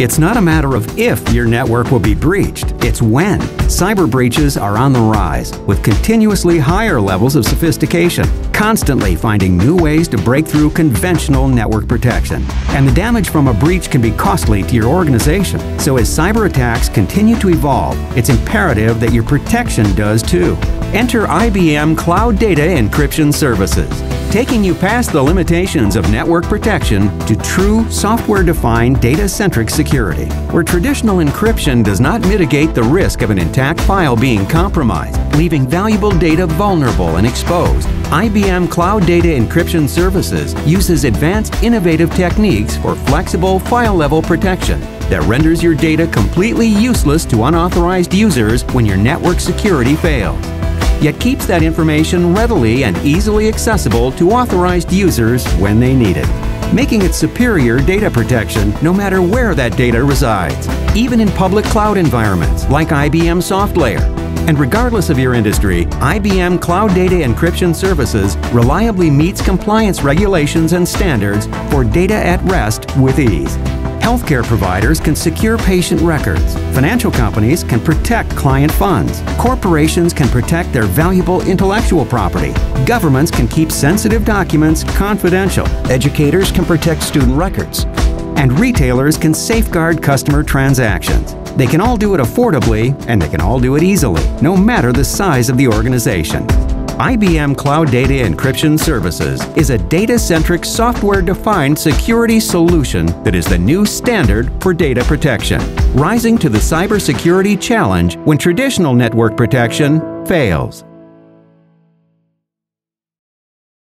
It's not a matter of if your network will be breached, it's when. Cyber breaches are on the rise, with continuously higher levels of sophistication, constantly finding new ways to break through conventional network protection. And the damage from a breach can be costly to your organization. So as cyber attacks continue to evolve, it's imperative that your protection does too. Enter IBM Cloud Data Encryption Services taking you past the limitations of network protection to true software-defined data-centric security, where traditional encryption does not mitigate the risk of an intact file being compromised, leaving valuable data vulnerable and exposed. IBM Cloud Data Encryption Services uses advanced innovative techniques for flexible file-level protection that renders your data completely useless to unauthorized users when your network security fails yet keeps that information readily and easily accessible to authorized users when they need it, making it superior data protection no matter where that data resides, even in public cloud environments like IBM SoftLayer. And regardless of your industry, IBM Cloud Data Encryption Services reliably meets compliance regulations and standards for data at rest with ease. Healthcare providers can secure patient records. Financial companies can protect client funds. Corporations can protect their valuable intellectual property. Governments can keep sensitive documents confidential. Educators can protect student records. And retailers can safeguard customer transactions. They can all do it affordably and they can all do it easily, no matter the size of the organization. IBM Cloud Data Encryption Services is a data-centric software-defined security solution that is the new standard for data protection, rising to the cybersecurity challenge when traditional network protection fails.